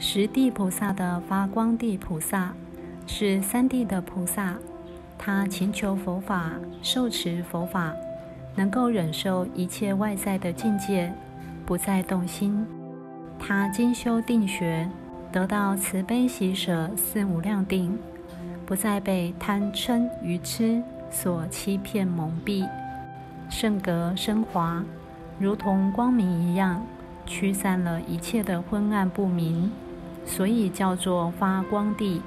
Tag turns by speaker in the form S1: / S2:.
S1: 十地菩萨的发光地菩萨是三地的菩萨，他勤求佛法，受持佛法，能够忍受一切外在的境界，不再动心。他精修定学，得到慈悲喜舍四无量定，不再被贪嗔愚痴所欺骗蒙蔽，圣格升华，如同光明一样，驱散了一切的昏暗不明。所以叫做发光地。